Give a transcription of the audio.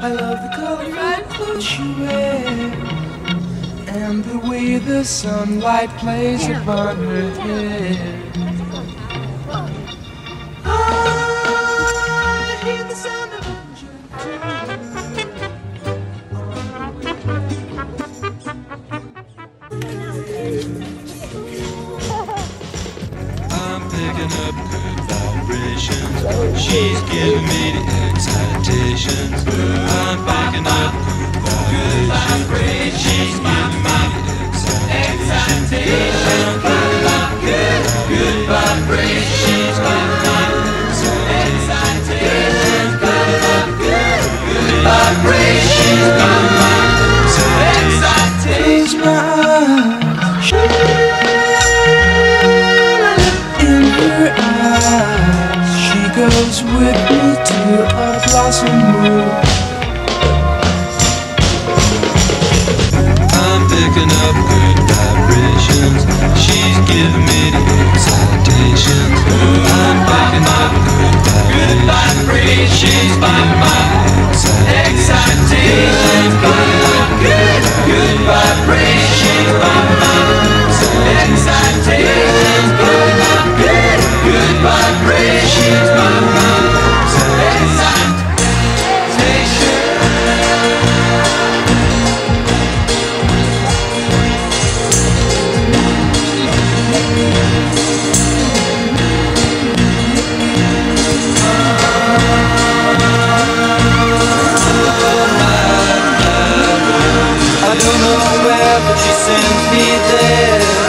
I love the color of clothes you wear And the way the sunlight plays upon her hair picking up good vibrations. She's giving me the excitations. Close my eyes. In eyes, she goes with me to a blossom. I'm picking up good vibrations. She's giving me. I'm picking up good vibrations. She's giving vibration of my mind. but she sent me there.